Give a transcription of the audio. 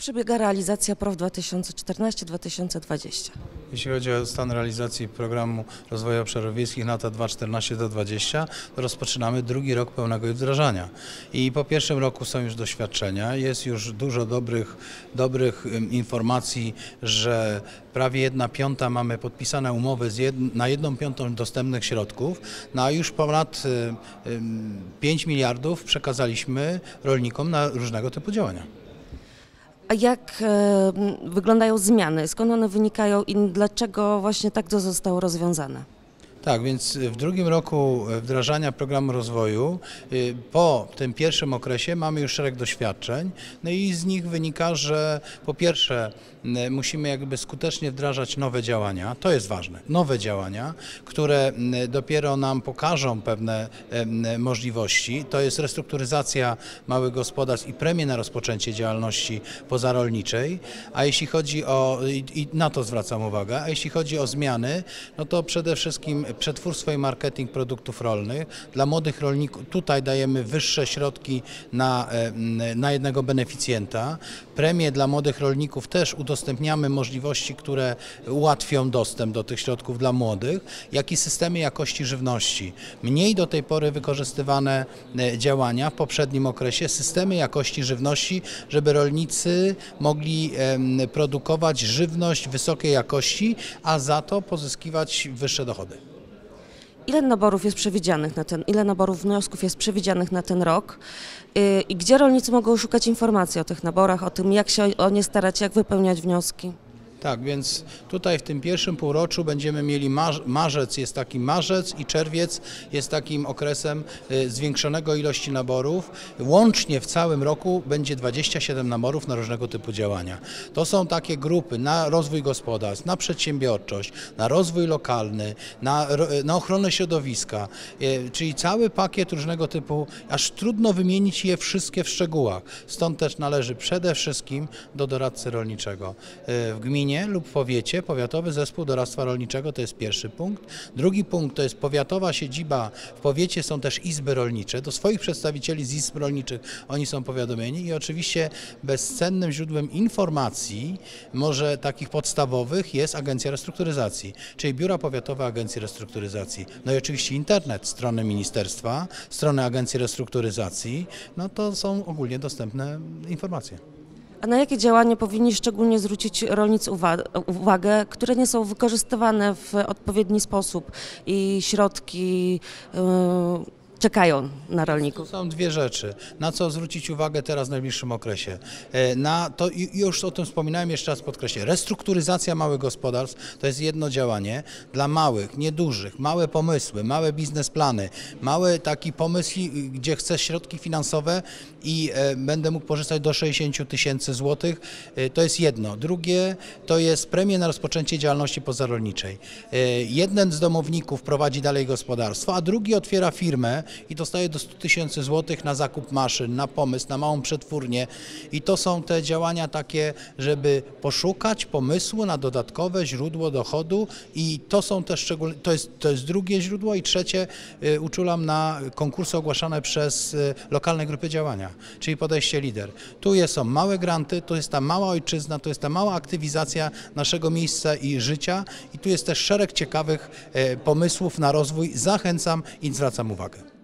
przebiega realizacja PROW 2014-2020? Jeśli chodzi o stan realizacji programu rozwoju obszarów wiejskich na lata 2014-2020, to rozpoczynamy drugi rok pełnego wdrażania. I po pierwszym roku są już doświadczenia, jest już dużo dobrych, dobrych informacji, że prawie jedna piąta mamy podpisane umowy jed, na jedną piątą dostępnych środków, no a już ponad y, y, 5 miliardów przekazaliśmy rolnikom na różnego typu działania. A jak e, wyglądają zmiany? Skąd one wynikają i dlaczego właśnie tak to zostało rozwiązane? Tak, więc w drugim roku wdrażania programu rozwoju, y, po tym pierwszym okresie mamy już szereg doświadczeń, no i z nich wynika, że po pierwsze y, musimy jakby skutecznie wdrażać nowe działania, to jest ważne, nowe działania, które y, dopiero nam pokażą pewne y, możliwości, to jest restrukturyzacja małych gospodarstw i premie na rozpoczęcie działalności pozarolniczej, a jeśli chodzi o, i na to zwracam uwagę, a jeśli chodzi o zmiany, no to przede wszystkim przetwórstwo i marketing produktów rolnych. Dla młodych rolników tutaj dajemy wyższe środki na, e, na jednego beneficjenta. Premie dla młodych rolników też udostępniamy możliwości, które ułatwią dostęp do tych środków dla młodych, jak i systemy jakości żywności. Mniej do tej pory wykorzystywane e, działania w poprzednim okresie, systemy jakości żywności, żeby rolnicy mogli produkować żywność wysokiej jakości, a za to pozyskiwać wyższe dochody. Ile naborów jest przewidzianych na ten, ile naborów wniosków jest przewidzianych na ten rok Y, i gdzie rolnicy mogą szukać informacji o tych naborach, o tym jak się o nie starać, jak wypełniać wnioski? Tak, więc tutaj w tym pierwszym półroczu będziemy mieli marz, marzec jest taki marzec i czerwiec jest takim okresem y, zwiększonego ilości naborów. Łącznie w całym roku będzie 27 naborów na różnego typu działania. To są takie grupy na rozwój gospodarstw, na przedsiębiorczość, na rozwój lokalny, na, ro- na ochronę środowiska, y, czyli cały pakiet różnego typu, aż trudno wymienić je wszystkie w szczegółach. Stąd też należy przede wszystkim do doradcy rolniczego y, w gminie lub powiecie, powiatowy zespół doradztwa rolniczego to jest pierwszy punkt. Drugi punkt to jest powiatowa siedziba, w powiecie są też izby rolnicze, do swoich przedstawicieli z izb rolniczych oni są powiadomieni i oczywiście bezcennym źródłem informacji, może takich podstawowych jest Agencja Restrukturyzacji, czyli Biura Powiatowe Agencji Restrukturyzacji. No i oczywiście internet, strony ministerstwa, strony Agencji Restrukturyzacji, no to są ogólnie dostępne informacje. A na jakie działania powinni szczególnie zwrócić rolnicy uwa- uwagę, które nie są wykorzystywane w odpowiedni sposób? I środki y, czekają na To rolników? są dwie rzeczy. Na co zwrócić uwagę teraz w najbliższym okresie? E, Na to już o tym wspominałem, jeszcze raz podkreślę. Restrukturyzacja małych gospodarstw to jest jedno działanie dla małych, niedużych, małe pomysły, małe biznesplany, mały taki pomysł, gdzie chcę środki finansowe i e, będę mógł korzystać do 60 tysięcy złotych. E, To jest jedno. Drugie to jest premie na rozpoczęcie działalności pozarolniczej. Jeden z domowników prowadzi dalej gospodarstwo, a drugi otwiera firmę i dostaje do 100 tysięcy złotych na zakup maszyn, na pomysł, na małą przetwórnię. I to są te działania takie, żeby poszukać pomysłu na dodatkowe źródło dochodu i to są też szczególne, to jest, to jest drugie źródło i trzecie y, uczulam na konkursy ogłaszane przez y, lokalne grupy działania, czyli podejście lider. Tu jest, są małe granty, to jest ta mała ojczyzna, to jest ta mała aktywizacja naszego miejsca i życia i tu jest też szereg ciekawych e, pomysłów na rozwój. Zachęcam i zwracam uwagę.